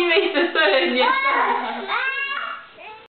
因为一直对着你。